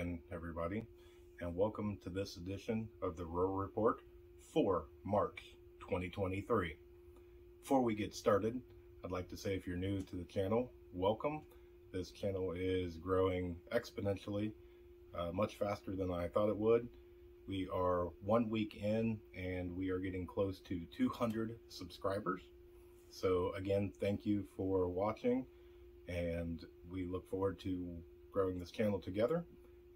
Again, everybody, and welcome to this edition of the Rural Report for March 2023. Before we get started, I'd like to say if you're new to the channel, welcome. This channel is growing exponentially, uh, much faster than I thought it would. We are one week in and we are getting close to 200 subscribers. So, again, thank you for watching, and we look forward to growing this channel together.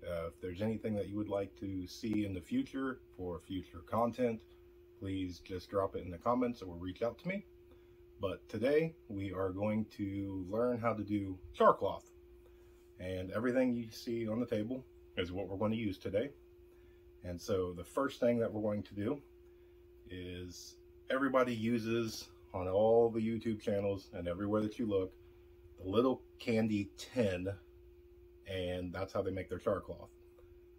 Uh, if there's anything that you would like to see in the future for future content, please just drop it in the comments or reach out to me. But today we are going to learn how to do char cloth. And everything you see on the table is what we're going to use today. And so the first thing that we're going to do is everybody uses on all the YouTube channels and everywhere that you look, the little candy tin and that's how they make their char cloth.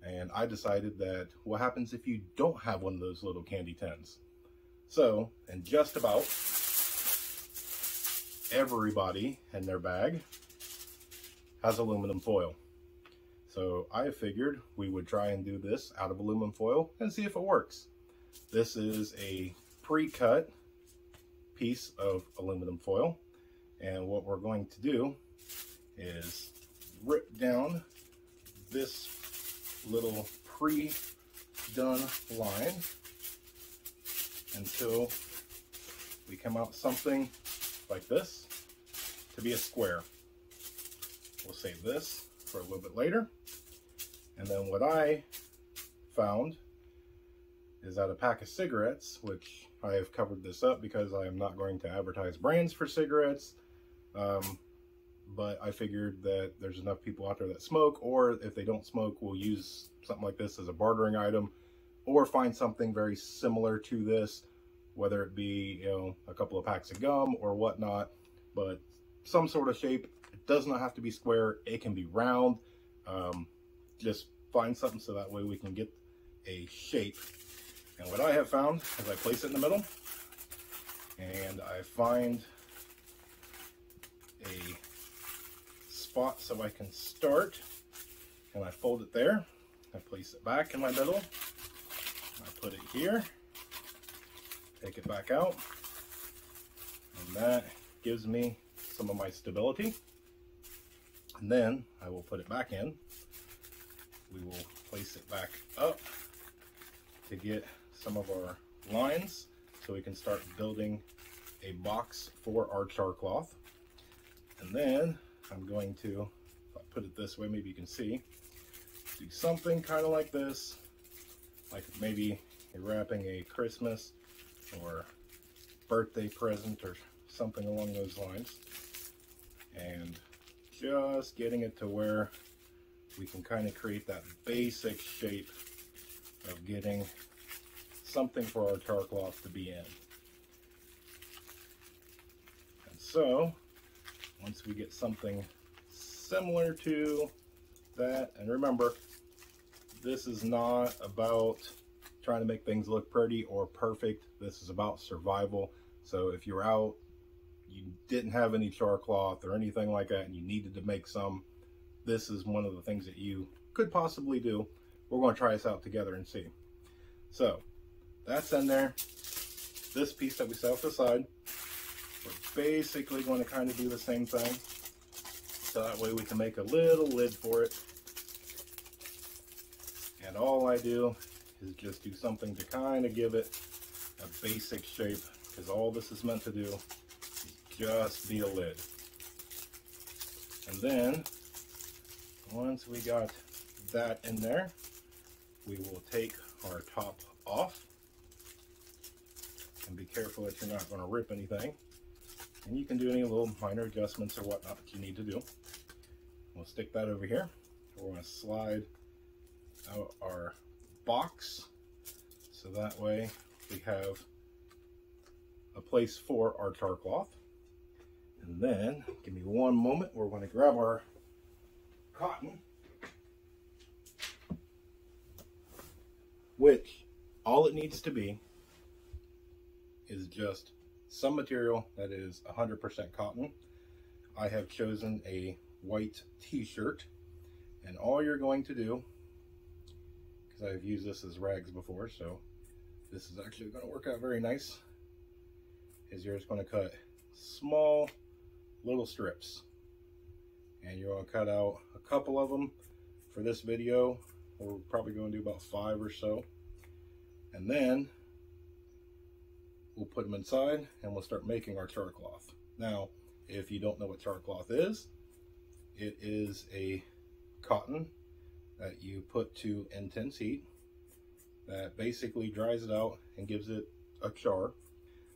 And I decided that what happens if you don't have one of those little candy tins? So, and just about everybody in their bag has aluminum foil. So I figured we would try and do this out of aluminum foil and see if it works. This is a pre-cut piece of aluminum foil. And what we're going to do is rip down this little pre-done line until we come out something like this to be a square. We'll save this for a little bit later. And then what I found is that a pack of cigarettes, which I have covered this up because I am not going to advertise brands for cigarettes. Um, but I figured that there's enough people out there that smoke, or if they don't smoke, we'll use something like this as a bartering item, or find something very similar to this, whether it be, you know, a couple of packs of gum or whatnot, but some sort of shape. It does not have to be square, it can be round. Um, just find something so that way we can get a shape. And what I have found is I place it in the middle, and I find a spot so I can start. And I fold it there. I place it back in my middle. I put it here. Take it back out. And that gives me some of my stability. And then I will put it back in. We will place it back up to get some of our lines so we can start building a box for our char cloth. And then I'm going to, put it this way, maybe you can see, do something kind of like this, like maybe wrapping a Christmas or birthday present or something along those lines. And just getting it to where we can kind of create that basic shape of getting something for our char cloth to be in. And so, once we get something similar to that, and remember, this is not about trying to make things look pretty or perfect. This is about survival. So if you're out, you didn't have any char cloth or anything like that, and you needed to make some, this is one of the things that you could possibly do. We're going to try this out together and see. So that's in there. This piece that we set off the side, we're basically going to kind of do the same thing. So that way we can make a little lid for it. And all I do is just do something to kind of give it a basic shape because all this is meant to do is just be a lid. And then once we got that in there, we will take our top off. And be careful that you're not going to rip anything. And you can do any little minor adjustments or whatnot that you need to do. We'll stick that over here. We're going to slide out our box so that way we have a place for our char cloth. And then, give me one moment, we're going to grab our cotton, which all it needs to be is just some material that is 100% cotton. I have chosen a white t-shirt and all you're going to do because I've used this as rags before so this is actually going to work out very nice is you're just going to cut small little strips. And you're going to cut out a couple of them for this video. We're probably going to do about five or so. And then we'll put them inside and we'll start making our char cloth now if you don't know what char cloth is it is a cotton that you put to intense heat that basically dries it out and gives it a char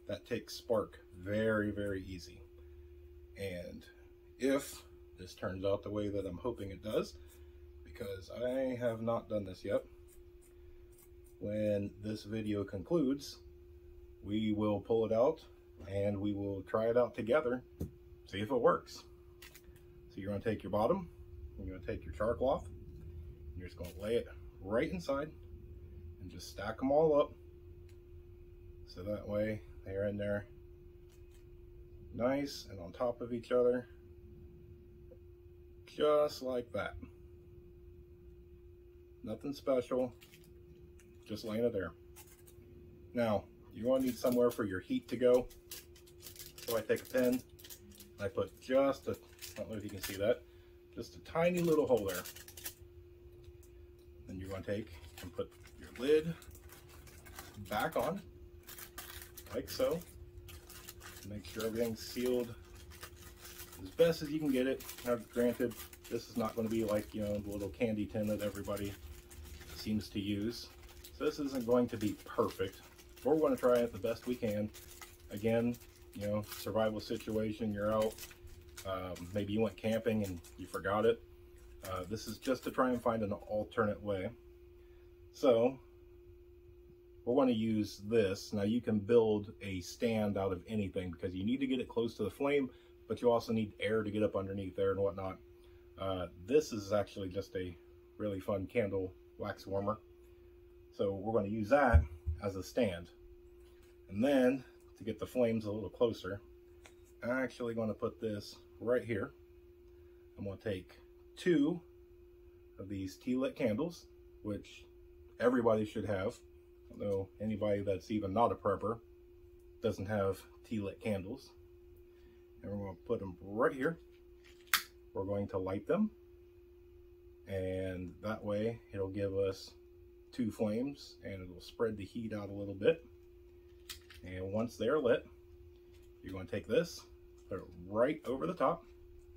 that takes spark very, very easy. And if this turns out the way that I'm hoping it does, because I have not done this yet, when this video concludes, we will pull it out and we will try it out together, see if it works. So you're gonna take your bottom, you're gonna take your char cloth, you're just gonna lay it right inside and just stack them all up. So that way they're in there nice and on top of each other, just like that. Nothing special, just laying it there. Now, you're going to need somewhere for your heat to go. So I take a pen, I put just a, I don't know if you can see that, just a tiny little hole there. Then you're going to take and put your lid back on, like so. Make sure everything's sealed as best as you can get it. Now, granted, this is not going to be like, you know, the little candy tin that everybody seems to use. So this isn't going to be perfect. But we're going to try it the best we can. Again, you know, survival situation, you're out. Um, maybe you went camping and you forgot it. Uh, this is just to try and find an alternate way. So we're going to use this. Now you can build a stand out of anything because you need to get it close to the flame, but you also need air to get up underneath there and whatnot. Uh, this is actually just a really fun candle wax warmer. So we're going to use that as a stand. And then to get the flames a little closer, I'm actually going to put this right here. I'm going to take two of these tea lit candles, which everybody should have. Although anybody that's even not a prepper doesn't have tea lit candles. And we're going to put them right here. We're going to light them. And that way it'll give us two flames and it'll spread the heat out a little bit. And once they're lit, you're going to take this, put it right over the top,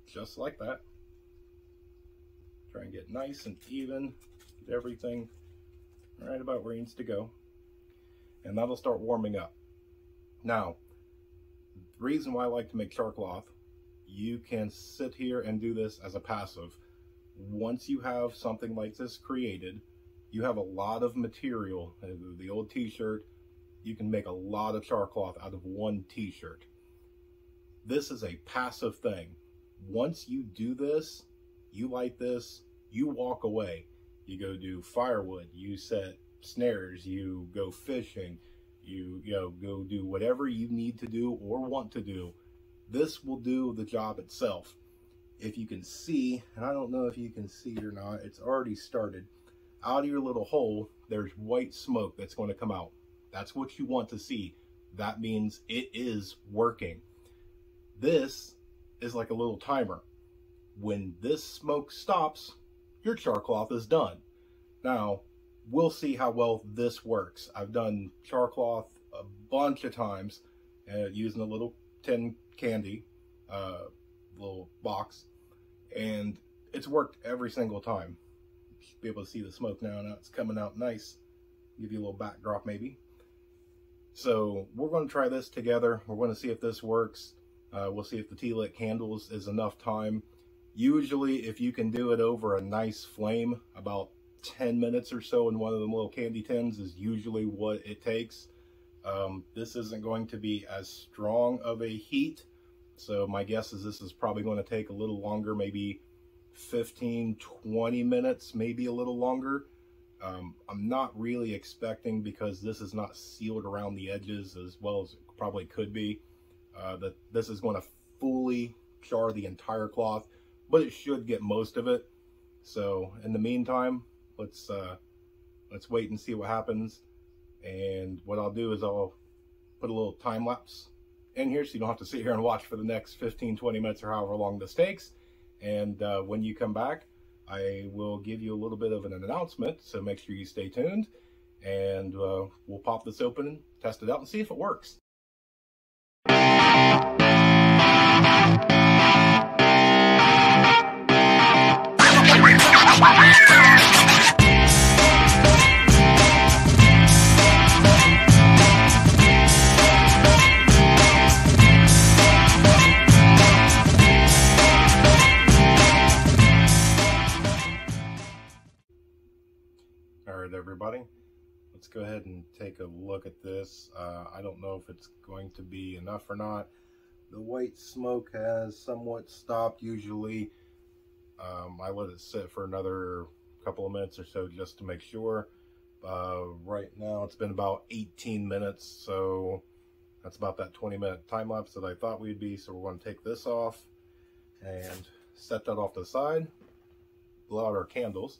just like that. Try and get nice and even, get everything right about where it needs to go. And that'll start warming up. Now, the reason why I like to make char cloth, you can sit here and do this as a passive. Once you have something like this created, you have a lot of material. Uh, the old t-shirt, you can make a lot of char cloth out of one t-shirt. This is a passive thing. Once you do this, you light this, you walk away. You go do firewood, you set snares, you go fishing, you, you know, go do whatever you need to do or want to do. This will do the job itself. If you can see, and I don't know if you can see or not, it's already started. Out of your little hole, there's white smoke that's going to come out. That's what you want to see. That means it is working. This is like a little timer. When this smoke stops, your char cloth is done. Now, we'll see how well this works. I've done char cloth a bunch of times uh, using a little tin candy, uh, little box, and it's worked every single time. Should be able to see the smoke now. Now it's coming out nice. Give you a little backdrop maybe. So we're going to try this together. We're going to see if this works. Uh, we'll see if the tea-lit candles is enough time. Usually, if you can do it over a nice flame, about 10 minutes or so in one of them little candy tins is usually what it takes. Um, this isn't going to be as strong of a heat. So my guess is this is probably going to take a little longer, maybe 15, 20 minutes, maybe a little longer. Um, I'm not really expecting because this is not sealed around the edges as well as it probably could be uh, that this is going to fully char the entire cloth, but it should get most of it. So in the meantime, let's uh, let's wait and see what happens. And what I'll do is I'll put a little time lapse in here so you don't have to sit here and watch for the next 15, 20 minutes or however long this takes. And uh, when you come back, I will give you a little bit of an announcement. So make sure you stay tuned and uh, we'll pop this open, test it out and see if it works. Go ahead and take a look at this. Uh, I don't know if it's going to be enough or not. The white smoke has somewhat stopped. Usually, um, I let it sit for another couple of minutes or so just to make sure. Uh, right now, it's been about 18 minutes, so that's about that 20 minute time lapse that I thought we'd be. So we're going to take this off and set that off to the side, blow out our candles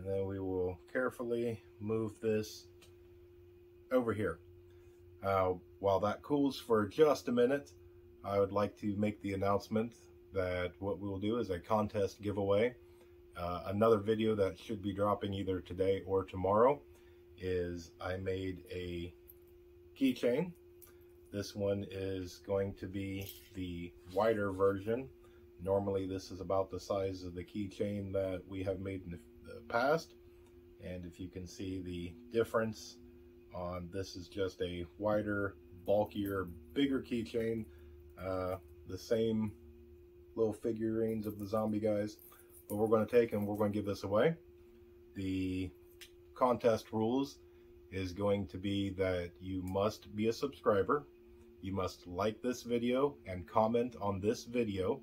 and then we will carefully move this over here. Uh, while that cools for just a minute, I would like to make the announcement that what we will do is a contest giveaway. Uh, another video that should be dropping either today or tomorrow is I made a keychain. This one is going to be the wider version. Normally this is about the size of the keychain that we have made in the past. And if you can see the difference on this is just a wider, bulkier, bigger keychain. Uh, the same little figurines of the zombie guys. But we're going to take and we're going to give this away. The contest rules is going to be that you must be a subscriber. You must like this video and comment on this video.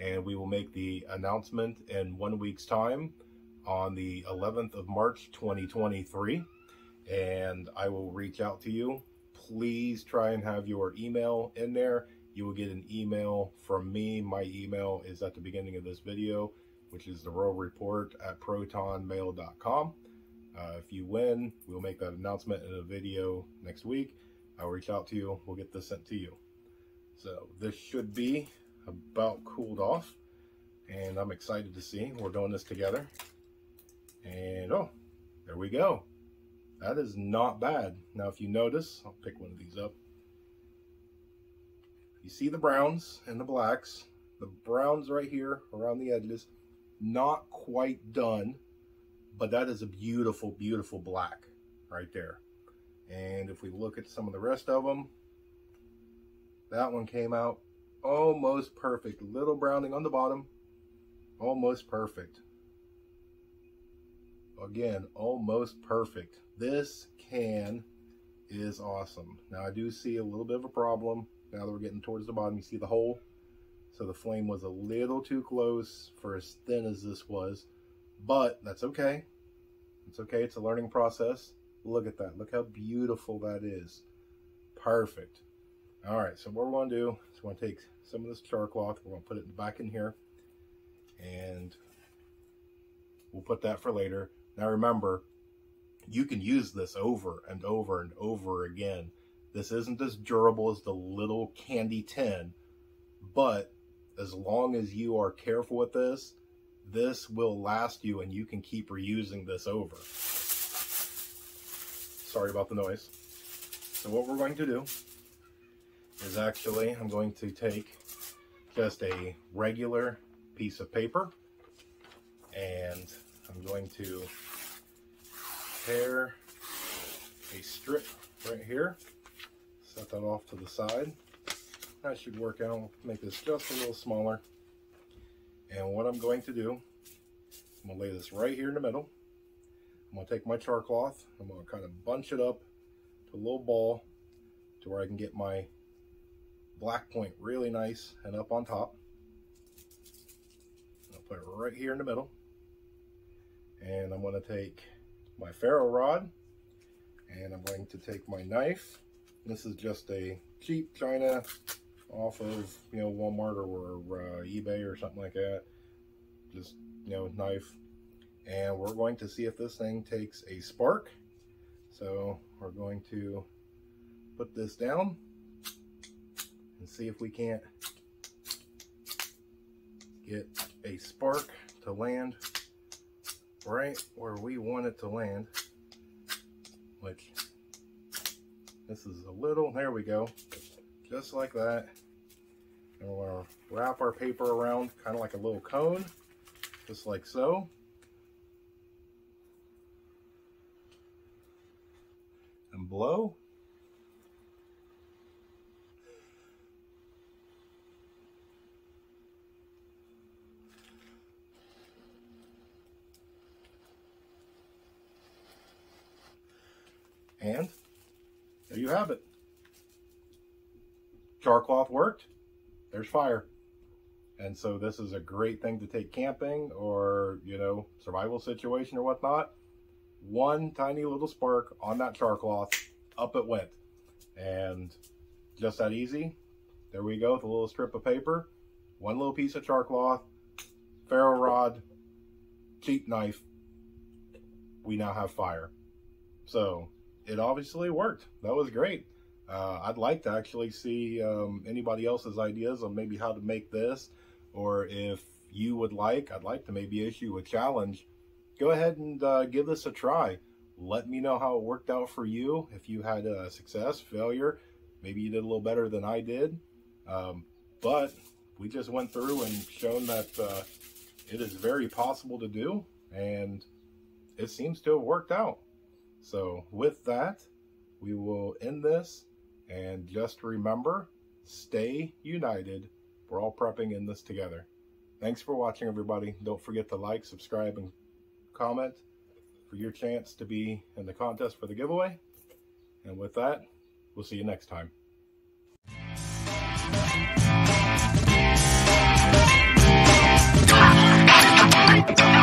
And we will make the announcement in one week's time on the 11th of March 2023 and I will reach out to you. Please try and have your email in there. You will get an email from me. My email is at the beginning of this video, which is the rural report at protonmail.com. Uh, if you win, we'll make that announcement in a video next week. I'll reach out to you. We'll get this sent to you. So this should be about cooled off and I'm excited to see we're doing this together. And oh, there we go. That is not bad. Now, if you notice, I'll pick one of these up. You see the browns and the blacks. The browns right here around the edges, not quite done, but that is a beautiful, beautiful black right there. And if we look at some of the rest of them, that one came out almost perfect. Little browning on the bottom, almost perfect again, almost perfect. This can is awesome. Now I do see a little bit of a problem. Now that we're getting towards the bottom, you see the hole? So the flame was a little too close for as thin as this was, but that's okay. It's okay, it's a learning process. Look at that, look how beautiful that is. Perfect. All right, so what we're gonna do is we're gonna take some of this char cloth, we're gonna put it back in here, and we'll put that for later. Now remember, you can use this over and over and over again. This isn't as durable as the little candy tin, but as long as you are careful with this, this will last you and you can keep reusing this over. Sorry about the noise. So what we're going to do is actually, I'm going to take just a regular piece of paper and I'm going to tear a strip right here. Set that off to the side. That should work out. Make this just a little smaller. And what I'm going to do, I'm going to lay this right here in the middle. I'm going to take my char cloth. I'm going to kind of bunch it up to a little ball to where I can get my black point really nice and up on top. I'll put it right here in the middle. And I'm going to take my ferro rod and I'm going to take my knife. This is just a cheap China off of, you know, Walmart or, uh, eBay or something like that. Just, you know, knife. And we're going to see if this thing takes a spark. So we're going to put this down and see if we can't get a spark to land right where we want it to land which this is a little there we go just like that. And we're to wrap our paper around kind of like a little cone just like so. And blow And there you have it. Char cloth worked. There's fire. And so this is a great thing to take camping or, you know, survival situation or whatnot. One tiny little spark on that char cloth, up it went. And just that easy. There we go with a little strip of paper, one little piece of char cloth, ferro rod, cheap knife. We now have fire. So it obviously worked. That was great. Uh, I'd like to actually see um, anybody else's ideas on maybe how to make this, or if you would like, I'd like to maybe issue a challenge. Go ahead and uh, give this a try. Let me know how it worked out for you. If you had a success, failure, maybe you did a little better than I did. Um, but we just went through and shown that uh, it is very possible to do, and it seems to have worked out. So with that, we will end this. And just remember, stay united. We're all prepping in this together. Thanks for watching, everybody. Don't forget to like, subscribe, and comment for your chance to be in the contest for the giveaway. And with that, we'll see you next time.